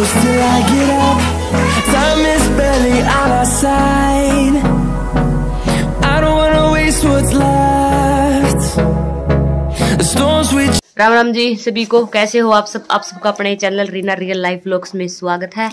close till I get up. Time is barely on our side. I don't wanna waste what's left. The storms we Ram Ram ji सभी को कैसे हो आप सब आप सबका अपने channel Reena real life vlogs में स्वागत है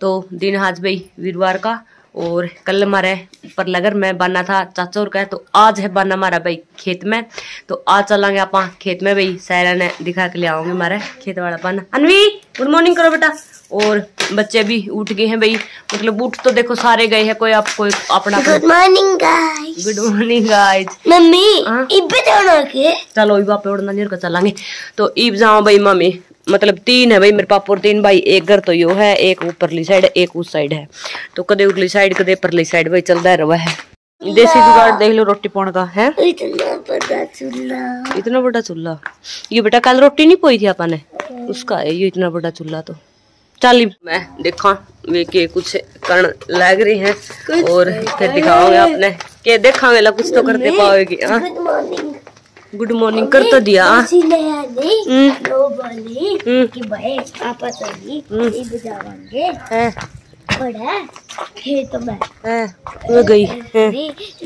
तो दिन आज भाई वीरवार का और कल हमारे पर लगन में बनना था चाचोर का तो आज है बनना हमारा भाई खेत में। तो आज चलेंगे आप खेत में भाई सायरा ने दिखा के ले आओगे हमारे खेत वाला बना अनवी गुड मॉर्निंग करो बेटा। और बच्चे भी उठ गए हैं भाई मतलब उठ तो देखो सारे गए हैं कोई आप कोई अपना good morning guys good morning guys mummy? इब्बे जाना के चलो ई बापे उड़ना नहीं चलेंगे। तो ईब जाओ भाई मम्मी। मतलब तीन है भाई मेरे पापा और तीन भाई एक घर तो यो है एक ऊपरली साइड एक उस साइड है। तो कदे उरली साइड कदे परली साइड भाई चलता रहा है। देसी जुगाड़ देख लो रोटी पौन का है। इतना बड़ा चूल्हा। इतना बड़ा चूल्हा। ये बेटा कल रोटी नहीं पोई थी आपने? उसका है ये इतना बड़ा चूल्हा तो। चल। मैं देखा वे के कुछ कर्ण लग रही हैं और फिर दिखाओगे आपने। के देखांगे ला कुछ तो करते पाओगे हाँ? गुड मॉर्निंग कर तो दिया। हाँ? हम्म, दो बोली हम्म, कि भाई आप हम्म। ये बजावांगे है, बड़ा खेत में है, वो गई।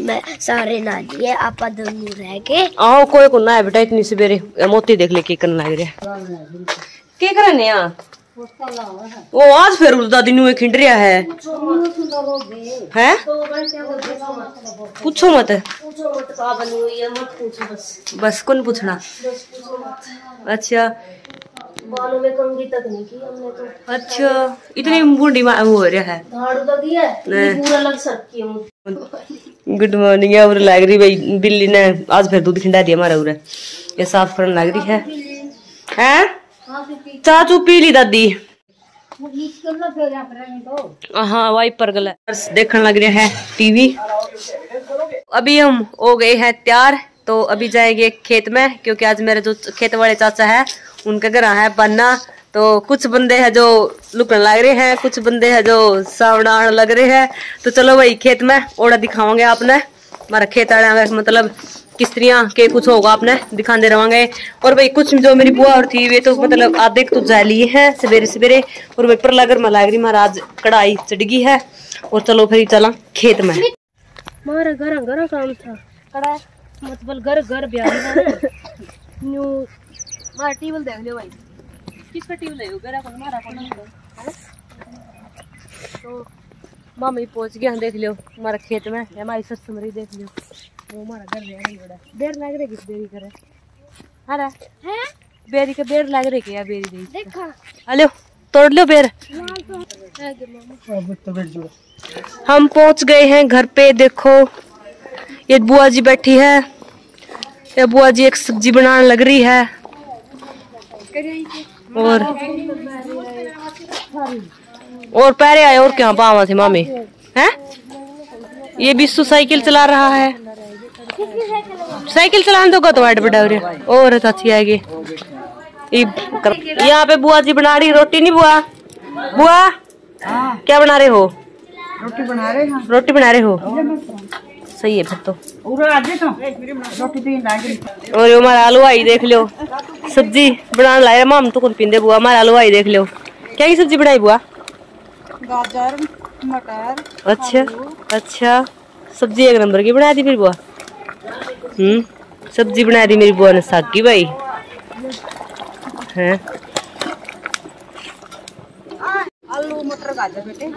मैं सारे ना लिए आप दोनों रह के आओ कोई को ना है बेटा इतनी सवेरे। मोती देख ले के करने लग रहा के करने आ? वो आज फिर उस दादी नु खिंड रहा है। हैं? पूछो मत। बस। कौन पूछना? अच्छा। बालों में कंगी तक नहीं की हमने तो। अच्छा इतनी बूढ़ी मा- हो रहा है। पूरा लग सकती हूँ गुड मॉर्निंग है और लग रही भाई बिल्ली ने आज फिर दूध खिंडा दिया हमारा उरे। ये साफ़ करने लग रही है। हैं? चाचू पी ली दादी हाँ वाइपर गला। देखने लग रहे हैं टीवी। अभी हम हो गए हैं तैयार तो अभी जाएँगे खेत में क्योंकि आज मेरे जो खेत वाले चाचा है उनके घर है बनना। तो कुछ बंदे हैं जो लुकने लग रहे हैं कुछ बंदे हैं जो सावड़ा आने लग रहे हैं। तो चलो भाई खेत में ओड़ा दिखाओगे आपने। हमारा खेत का मतलब किस तरह के कुछ होगा आपने दिखाते रहोगे। और भाई, कुछ जो मेरी बुआ और थी, वे तो मतलब आधे तो जा हैं, सवेरे सवेरे। और भाई पर लगर में लग रही महाराज कढ़ाई चढ़ गई है। और चलो फिर चला खेत में। मारा घर घर काम था। कड़ा मतलब घर घर ब्याह न्यू, मारा टेबल देख लियो भाई। किसका टीम ले मेरा कौन मारा कौन तो मामी पहुँच गया देख लियो हमारा खेत में। हमारी सस मरी देख लियो। वो हमारा घर है नहीं बड़ा। बेर लग रही किस बेरी करे? अरे है? बेरी के बेर लग रही क्या बेरी दे देखा। हेलो तोड़ लो बेर। हम पहुँच गए हैं घर पे देखो। ये बुआ जी बैठी है। ये बुआ जी एक सब्ज़ी बनाने लग रही है। और और पैरे आए और क्या पावा थे मामी? हैं? ये बिस्सू साइकिल चला रहा है। साइकिल चलाने दो तो वाइट बड़ा और अच्छी आएगी। यहाँ पे बुआ जी बना रही रोटी नहीं बुआ? बुआ क्या बना रहे हो? रोटी बना रहे हैं। रोटी बना रहे हो? सही है फिर तो। तो। तो और ये हमारा आलू आई देख लो। सब्ज़ी बनाने लाए माम तो कुछ पींदे बुआ? हमारा आलू आई देख लो। क्या की सब्ज़ी बनाई बुआ? गाजर मटर अच्छा अच्छा। सब्ज़ी एक नंबर की बना दी फिर बुआ। हम्म सब्ज़ी बना दी मेरी बुआ ने साग की भाई। हैं? आलू मटर गाजर बेटे।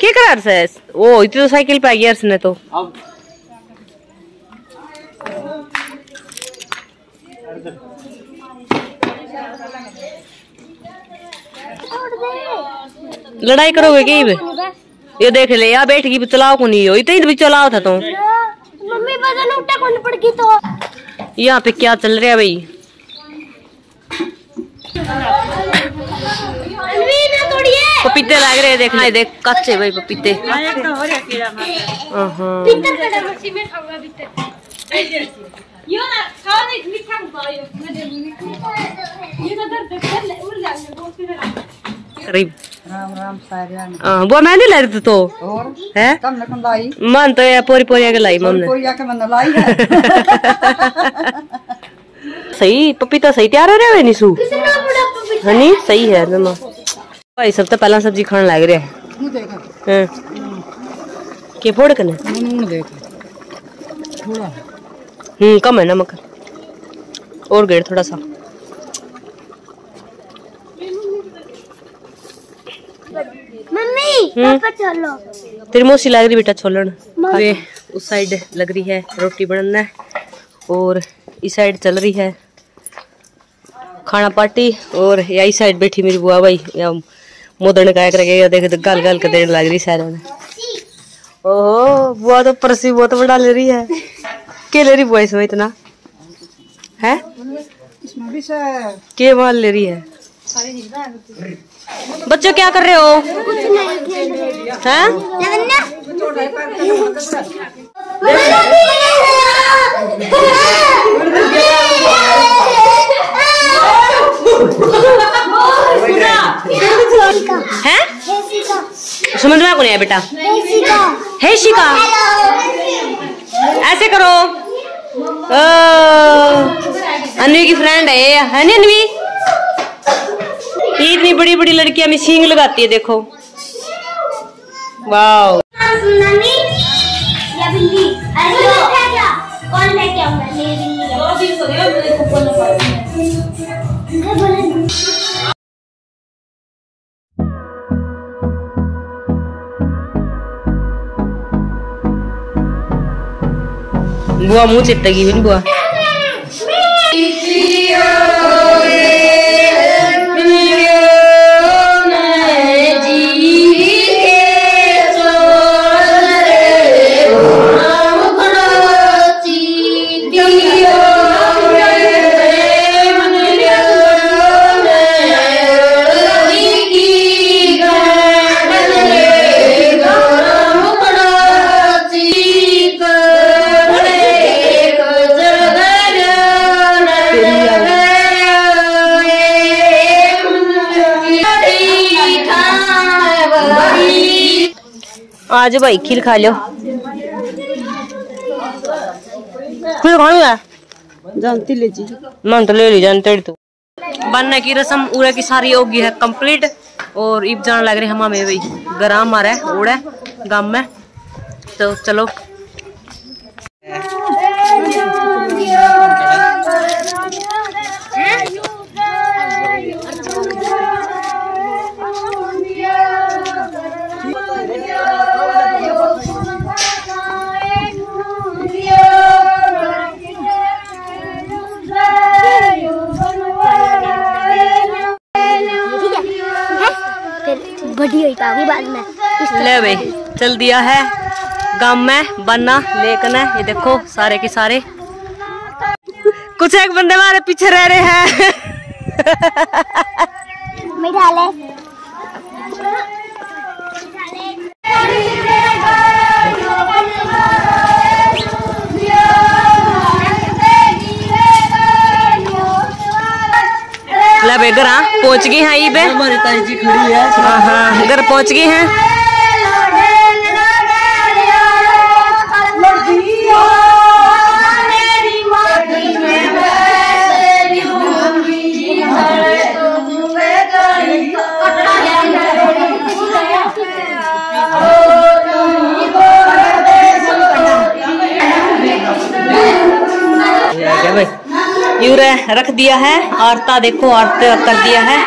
क्या करा रहा है ओ इतनी तो साइकिल पे आ गया तो। लड़ाई करोगे की ये देख ले यार बैठ गई चलाओ को नहीं हो। इतनी भी चलाओ था तो मम्मी बदन उल्टा कौन पड़ गई तो। यहाँ पे क्या चल रहा है भाई? पपीते लग रहे हैं देख ले देख कच्चे भाई पपीते। हाँ में खाऊँगा भीतर यो ना खाओ नहीं मीठा पायो मैं दे ये तो दर्द कर ले उड़ जाएँगे बहुत फिर करीब राम राम हाँ, वो मैं नहीं लाई थी तो और है लाई मन तो ये पोरी पोरी लाई। मम्मी आके मन लाई है सही पपीता सही तैयार हो रहा है निशु हनी सही है जमा भाई सब तो पहला सब्ज़ी खाने लग रहे हैं देख हाँ। के फोड़ कने देख थोड़ा कम है नमक और गेड़ थोड़ा सा। मम्मी हम्म। चलो। तेरी मौसी लग रही बेटा छोलन। वे उस साइड लग रही है रोटी बनना। और इस साइड चल रही है खाना पार्टी। और या इस साइड बैठी मेरी बुआ भाई। या मोदन का करके देख गल गल कर देने लग रही सारे। ओहो बुआ तो परसी बहुत बड़ा ले रही है। के ले रही बुआ इसमें इतना? है? के माल ले रही है? बच्चों क्या कर रहे हो? हैं? हैं? समझ में कौन है बेटा? हे शिका ऐसे करो। अन्वी की फ्रेंड है है नी अन्वी? ये इतनी बड़ी बड़ी लड़कियाँ में सींग लगाती है, देखो। वाओ। कौन ले बिल्ली बुआ मुँह चिट्टेगी भी नहीं बुआ आज भाई खीर खा लो। खीर खानी है जानती ले जी। मन तो ले ली जान तेरी तो। बनने की रसम उड़े की सारी होगी है कंप्लीट और इब जान लग रहे हम हमें भाई आ रहा है उड़े गम में। तो चलो। दिया है। गाँव में बनना लेकिन है। ये देखो सारे के सारे। कुछ एक बंदे हमारे पीछे रह रहे हैं। ले घर हाँ, पहुँच गए हैं ये बे। हमारी ताई जी खड़ी है। हाँ हाँ घर पहुँच गए हैं। रख दिया है। आरता देखो औरत कर दिया है।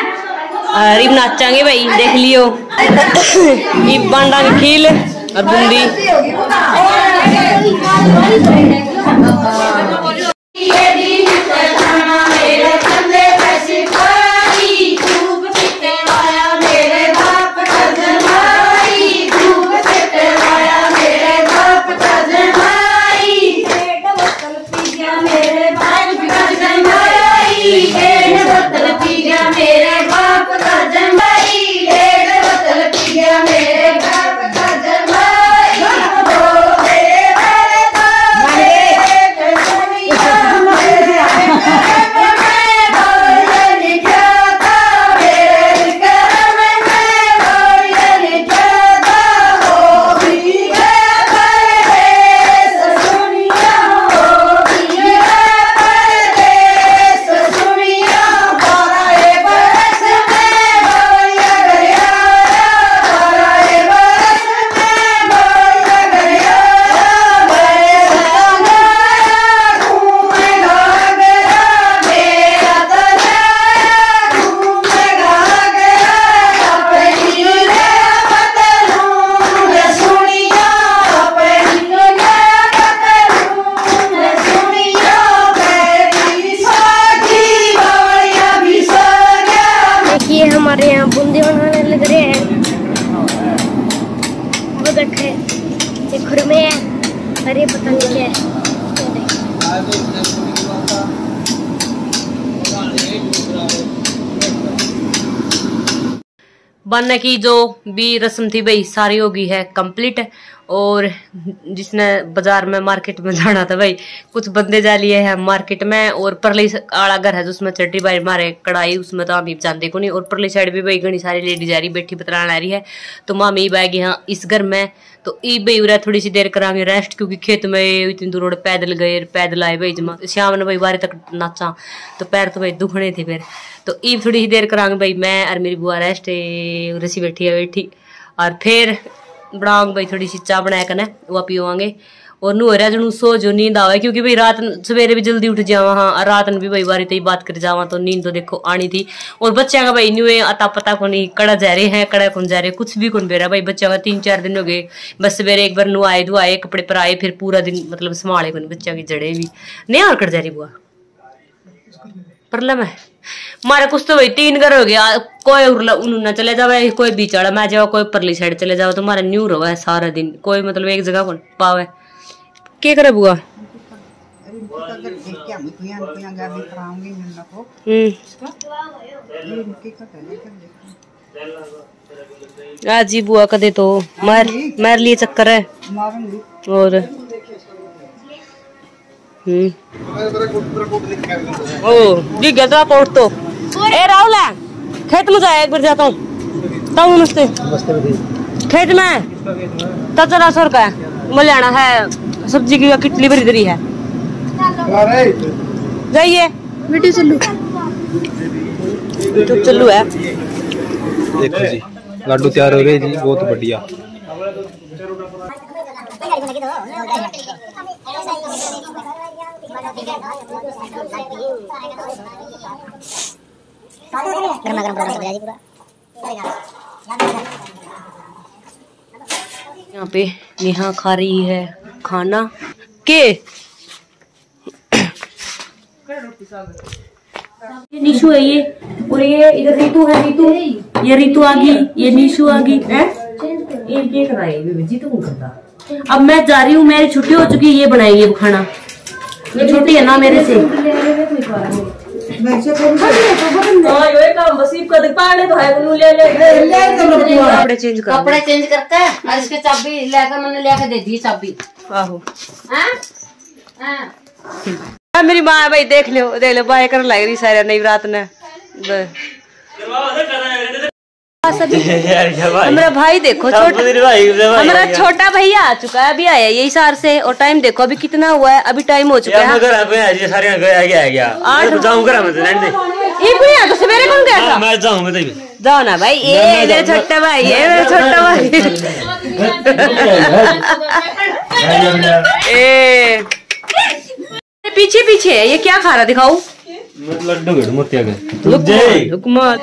और इब नाचांगे भाई, देख लियो। इब बांडा खील और बूंदी। अरे पता नहीं क्या बनने की जो भी रस्म थी भाई, सारी होगी है कंप्लीट और जिसने बाज़ार में मार्केट में जाना था भाई, कुछ बंदे जा लिए हैं मार्केट में और परली आड़ा घर है जिसमें चट्टी भाई मारे, कढ़ाई उसमें तो हम जानते को नहीं और परली साइड भी भाई घनी सारी लेडीज़ आ रही, बैठी पतरान आ रही है। तो मामी बैगी हाँ इस घर में। तो ई भाई उरा थोड़ी सी देर करांगे रेस्ट क्योंकि खेत में इतनी दूर रोड पैदल गए, पैदल आए भाई जमा। शाम ने भाई बारी तक नाचा तो पैर तो भाई दुखने थे फिर। तो ई थोड़ी सी देर करांगे भाई, मैं और मेरी बुआ रेस्ट रसी बैठी है बैठी। और फिर बनाऊँगे भाई थोड़ी सी बनाया कने वो पीवांगे और नु जनु सो जो नींद आवे क्योंकि भाई रात सवेरे भी जल्दी उठ जावा हाँ रात में भी भाई बारी तई बात कर जावा तो नींद तो देखो आनी थी और बच्चा का भाई न्यू अता पता को नहीं कड़ा जा रहे हैं कड़ा कौन जा रहे कुछ भी कौन बेरा भाई बच्चा का तीन चार दिन हो गए बस सवेरे एक बार नु आए कपड़े पर आए फिर पूरा दिन मतलब संभाले कौन बच्चा की जड़े भी नहीं और कट जा रही बुआ परला में मारे कुछ तो भाई तीन घर हो गया कोई उन्होंने चले जावे कोई बीचाड़ा मैं जाओ कोई परली साइड चले जाओ तो मारा न्यू रहा है सारा दिन। कोई मतलब एक जगह कौन पावे। के करे बुआ? क्या हम्म। आज बुआ कदे तो। मार मार लिए चक्कर है। और हम्म। गया तो कोट तो। ए राहुल है खेत में जाए एक बार जाता हूँ। तब नमस्ते। खेत में तचरा सर का है। मल्याना है सब्ज़ी की किटली भरी धरी है। जाइए। वीडियो चलू। तो चलू है। देखो जी लाडू तैयार हो रहे जी बहुत बढ़िया। यहाँ पे नेहा खा रही है खाना। के? ये निशु है ये। और ये इधर रितु है, रितु। ये रितु आ गई, ये निशु आ गई। जी अब मैं जा रही हूँ, मेरी छुट्टी हो चुकी है, ये बनाएँगे खाना। ये छोटी है ना मेरे से। हाँ, ये काम बस ये कद पाड़े तो है वो ले ले कपड़े चेंज कर कपड़े और इसके चाबी लेकर मैंने लेकर दे दी चाबी। आहो। हाँ? हाँ। आ, मेरी माँ भाई देख लो देख लो बाय कर लग रही सारे नई रात ने। हमारा भाई देखो छोटा हमारा छोटा भैया आ चुका है अभी आया यही सार से और टाइम देखो अभी कितना हुआ है अभी टाइम हो चुका है तो सवेरे कौन गया था मैं जाऊँ जाओ ना भाई ये मेरे छोटा भाई ये मेरा छोटा भाई ए पीछे पीछे है ये क्या खा रहा दिखाओ लड्डू गेड़ मोतिया के हुकूमत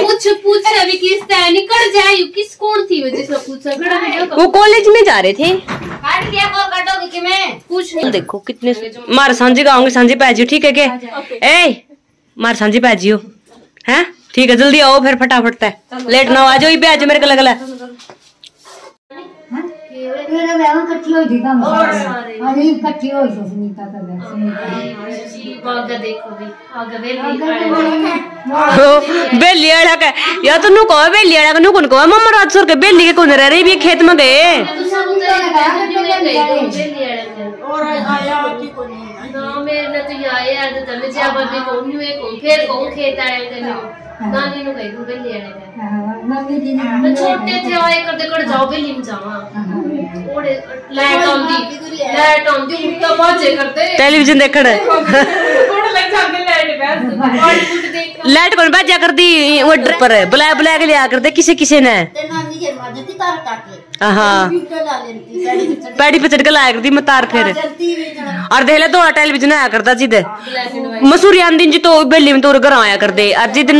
पूछ पूछ अभी किस तरह निकल जाए किस कौन थी वजह से वो कॉलेज में जा रहे थे। काट दिया कि मैं पूछ देखो कितने मार सांझी गाऊँगी सांझी पैजियो ठीक है के ए मार सांझी पैजियो हैं? ठीक है जल्दी आओ फिर फटाफट लेट ना हो, आ जाओ ये पैज मेरे को लगला आगे देखो भी आगे बेली अड़ा का या तो नु कहो बेली अड़ा का नु कौन कहो मम्मा रात सर के बेली के कौन रह रही भी खेत में गए मेरे ने तो आए आज चले जा बबी को न्यू एक फिर को खेत आए कने नानी नु को बेली आए मैं छोटे थे आए करते कर जाओ बेली में जावा ओड़े लाइट ऑन दी लाइट ऑन दी उठता बाजे करते। टेलीविज़न देखड़ कोड़ लग जाके लाइट बैठ और कुछ देख। लाइट कौन बाजा कर दी वो पर बुला बुला के लिया कर दे किसे किसे ने? हाँ पैड़ी पे चढ़ के लाया करती मैं तार फिर। और देख ले दो टेलीविज़न आया करता सीधे। मसूरी आंदी जी तो बेली में तो घर आया कर दे और जिद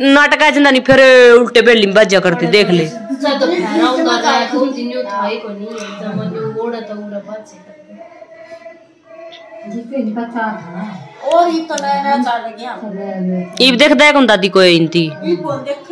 नाटक आ जाता नहीं फिर उल्टे बेल बजा करती देख ले तो ही तो और ये तो नया नया चल गया इब देख देख दादी को ये देखे